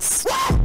seconds.